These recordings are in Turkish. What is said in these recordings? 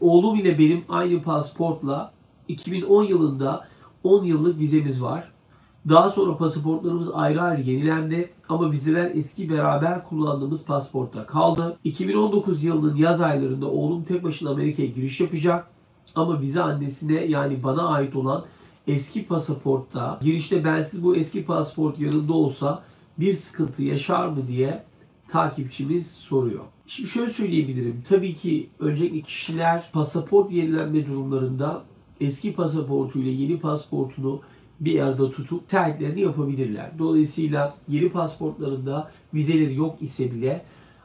oğlum ile benim aynı pasaportla 2010 yılında 10 yıllık vizemiz var. Daha sonra pasaportlarımız ayrı ayrı yenilendi ama vizeler eski beraber kullandığımız pasaportta kaldı. 2019 yılının yaz aylarında oğlum tek başına Amerika'ya giriş yapacak ama vize annesine yani bana ait olan eski pasaportta girişte bensiz bu eski pasaport yanında olsa bir sıkıntı yaşar mı diye takipçimiz soruyor. Şimdi şöyle söyleyebilirim. Tabii ki öncelikle kişiler pasaport yenilenme durumlarında eski pasaportuyla yeni pasaportunu bir yerde tutup tercihlerini yapabilirler. Dolayısıyla yeni pasaportlarında vizeleri yok ise bile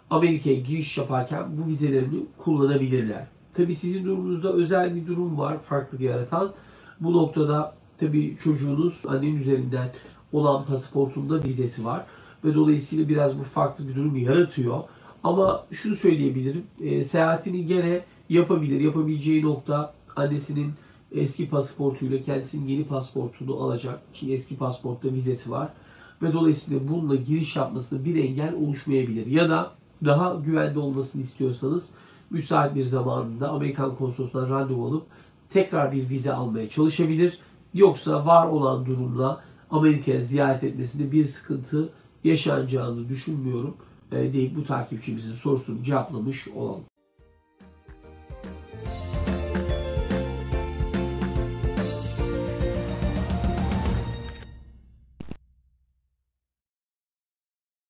Amerika'ya giriş yaparken bu vizelerini kullanabilirler. Tabii sizin durumunuzda özel bir durum var farklılık yaratan. Bu noktada tabii çocuğunuz annenin üzerinden olan pasaportunda vizesi var ve dolayısıyla biraz bu farklı bir durum yaratıyor. Ama şunu söyleyebilirim. E, seyahatini gene yapabilir. Yapabileceği nokta annesinin eski pasaportuyla kendisinin yeni pasaportunu alacak ki eski pasaportta vizesi var ve dolayısıyla bununla giriş yapmasına bir engel oluşmayabilir. Ya da daha güvende olmasını istiyorsanız müsait bir zamanında Amerikan konsolosundan randevu alıp tekrar bir vize almaya çalışabilir. Yoksa var olan durumla Amerika'ya ziyaret etmesinde bir sıkıntı yaşanacağını düşünmüyorum e, deyip bu takipçimizin sorusunu cevaplamış olalım.